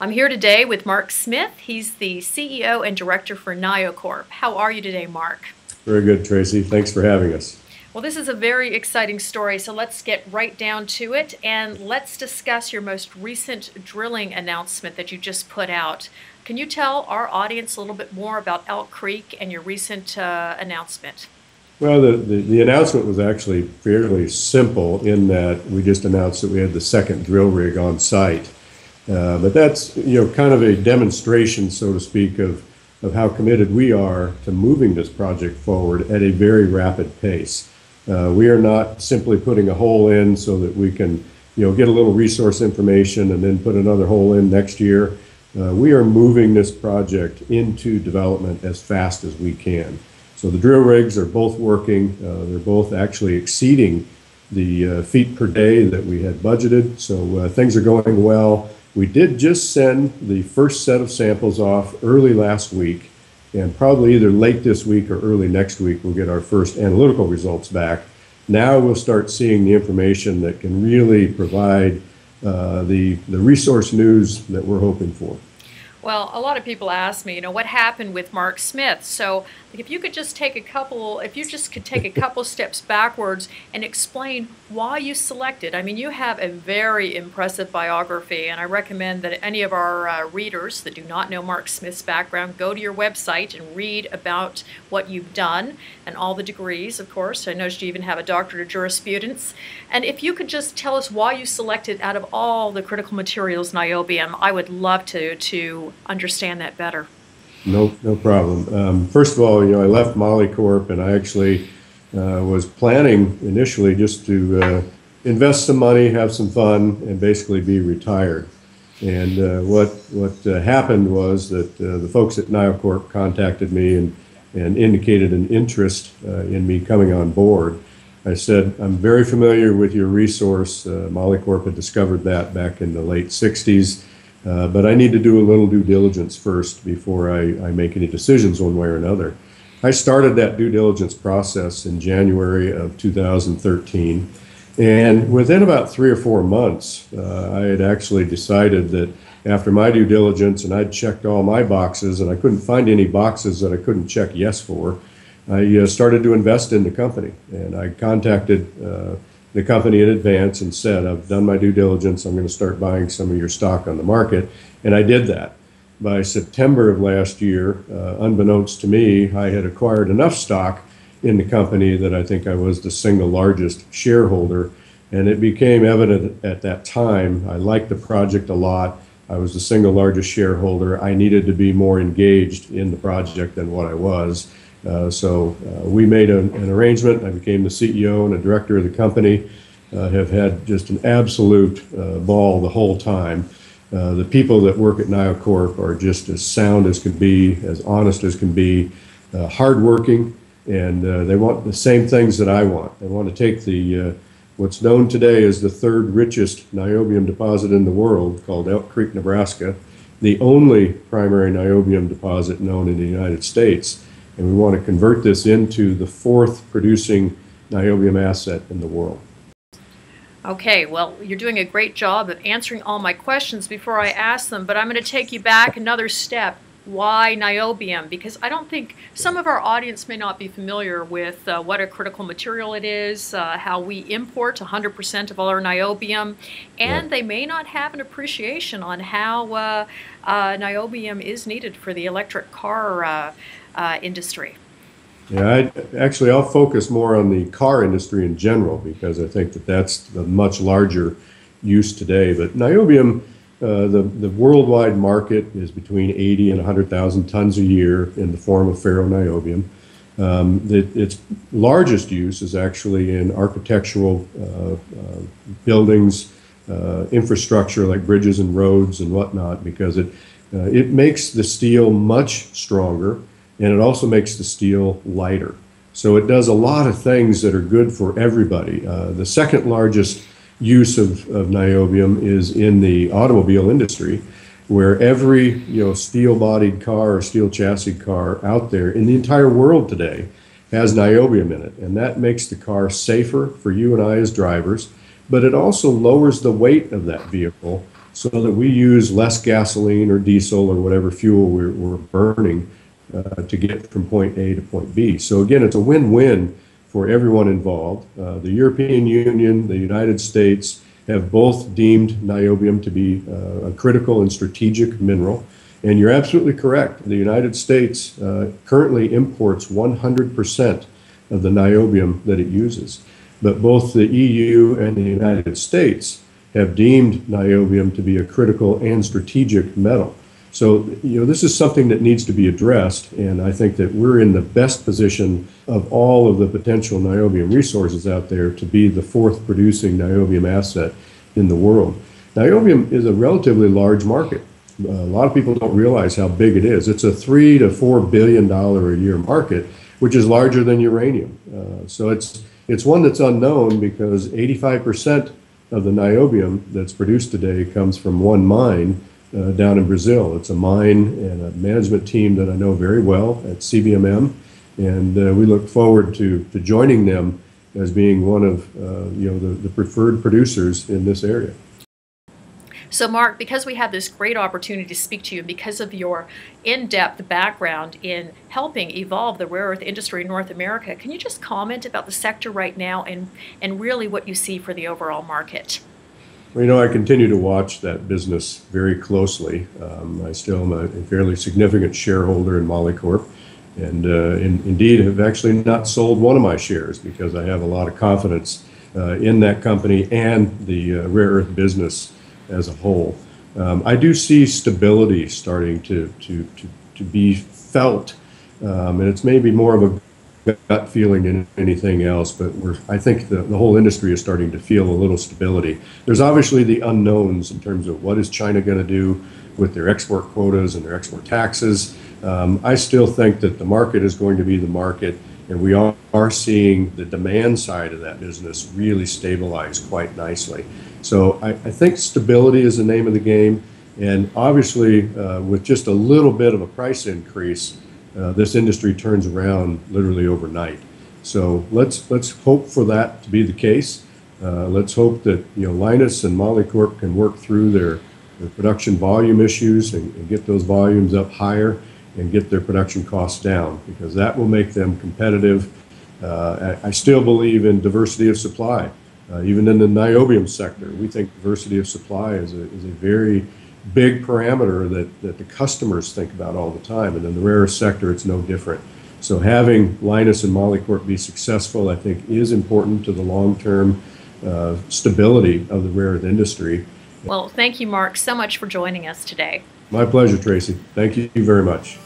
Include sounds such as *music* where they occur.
I'm here today with Mark Smith. He's the CEO and director for NioCorp. How are you today, Mark? Very good, Tracy. Thanks for having us. Well, this is a very exciting story, so let's get right down to it and let's discuss your most recent drilling announcement that you just put out. Can you tell our audience a little bit more about Elk Creek and your recent uh, announcement? Well, the, the, the, announcement was actually fairly simple in that we just announced that we had the second drill rig on site. Uh, but that's you know kind of a demonstration, so to speak, of of how committed we are to moving this project forward at a very rapid pace. Uh, we are not simply putting a hole in so that we can you know get a little resource information and then put another hole in next year. Uh, we are moving this project into development as fast as we can. So the drill rigs are both working. Uh, they're both actually exceeding the uh, feet per day that we had budgeted. So uh, things are going well. We did just send the first set of samples off early last week, and probably either late this week or early next week, we'll get our first analytical results back. Now we'll start seeing the information that can really provide uh, the, the resource news that we're hoping for. Well, a lot of people ask me, you know, what happened with Mark Smith? So, if you could just take a couple, if you just could take a couple *laughs* steps backwards and explain why you selected. I mean, you have a very impressive biography, and I recommend that any of our uh, readers that do not know Mark Smith's background go to your website and read about what you've done and all the degrees, of course. I noticed you even have a doctorate of jurisprudence. And if you could just tell us why you selected out of all the critical materials niobium, I would love to to understand that better. No, no problem. Um, first of all, you know, I left Molycorp, and I actually was planning initially just to uh, invest some money, have some fun, and basically be retired. And uh, what what uh, happened was that uh, the folks at NioCorp contacted me and and indicated an interest uh, in me coming on board. I said, I'm very familiar with your resource. Uh, Molycorp had discovered that back in the late 60s. Uh, but I need to do a little due diligence first before I, I make any decisions one way or another. I started that due diligence process in January of 2013. And within about three or four months, uh, I had actually decided that after my due diligence and I'd checked all my boxes and I couldn't find any boxes that I couldn't check yes for, I uh, started to invest in the company. And I contacted uh, the company in advance and said, I've done my due diligence, I'm going to start buying some of your stock on the market. And I did that. By September of last year, uh, unbeknownst to me, I had acquired enough stock in the company that I think I was the single largest shareholder. And it became evident at that time I liked the project a lot. I was the single largest shareholder. I needed to be more engaged in the project than what I was. Uh, so uh, we made a, an arrangement. I became the CEO and a director of the company. Uh, have had just an absolute uh, ball the whole time. Uh, the people that work at NioCorp are just as sound as can be, as honest as can be, uh, hardworking, and they want the same things that I want. They want to take the what's known today as the third richest niobium deposit in the world, called Elk Creek, Nebraska, the only primary niobium deposit known in the United States and we want to convert this into the fourth producing niobium asset in the world. Okay, well, you're doing a great job of answering all my questions before I ask them, but I'm going to take you back another step. Why niobium? Because I don't think some of our audience may not be familiar with uh, what a critical material it is, uh, how we import 100% of all our niobium, and they may not have an appreciation on how uh, uh niobium is needed for the electric car uh, uh, industry? Yeah, I, actually, I'll focus more on the car industry in general because I think that that's the much larger use today. But niobium, uh, the, the worldwide market is between 80 and 100,000 tons a year in the form of ferroniobium. Um, the, its largest use is actually in architectural uh, uh, buildings, uh, infrastructure like bridges and roads and whatnot, because it, uh, it makes the steel much stronger and it also makes the steel lighter. So it does a lot of things that are good for everybody. Uh, the second largest use of, of niobium is in the automobile industry, where every you know steel-bodied car or steel chassis car out there in the entire world today has niobium in it, and that makes the car safer for you and I as drivers, but it also lowers the weight of that vehicle so that we use less gasoline or diesel or whatever fuel we're, we're burning uh, to get from point A to point B. So again, it's a win-win for everyone involved. Uh, the European Union, the United States have both deemed niobium to be uh, a critical and strategic mineral. And you're absolutely correct. The United States uh, currently imports 100% of the niobium that it uses. But both the EU and the United States have deemed niobium to be a critical and strategic metal. So, you know, this is something that needs to be addressed, and I think that we're in the best position of all of the potential niobium resources out there to be the fourth producing niobium asset in the world. Niobium is a relatively large market. A lot of people don't realize how big it is. It's a three to four billion dollar a year market, which is larger than uranium. Uh, so it's it's one that's unknown because 85 percent of the niobium that's produced today comes from one mine uh, down in Brazil. It's a mine and a management team that I know very well at CBMM, and uh, we look forward to, to joining them as being one of uh, you know the, the preferred producers in this area. So, Mark, because we have this great opportunity to speak to you, and because of your in depth background in helping evolve the rare earth industry in North America, can you just comment about the sector right now and, and really what you see for the overall market? Well, you know, I continue to watch that business very closely. Um, I still am a, fairly significant shareholder in Molycorp, and uh, in, indeed have actually not sold one of my shares because I have a lot of confidence uh, in that company and the uh, rare earth business as a whole. Um, I do see stability starting to to to, to be felt, um, and it's maybe more of a gut feeling than anything else, but we're, I think the, the whole industry is starting to feel a little stability. There's obviously the unknowns in terms of what is China going to do with their export quotas and their export taxes. Um, I still think that the market is going to be the market, and we are, are seeing the demand side of that business really stabilize quite nicely. So I, I think stability is the name of the game, and obviously uh, with just a little bit of a price increase, uh, this industry turns around literally overnight. So let's let's hope for that to be the case. Uh, let's hope that you know Lynas and Molycorp can work through their, their production volume issues and, and, get those volumes up higher and get their production costs down because that will make them competitive. Uh, I, I, still believe in diversity of supply, uh, even in the niobium sector. We think diversity of supply is a, is a very big parameter that, that the customers think about all the time. And in the rare earth sector, it's no different. So having Lynas and Molycorp be successful, I think, is important to the long-term uh, stability of the rare earth industry. Well, thank you, Mark, so much for joining us today. My pleasure, Tracy. Thank you very much.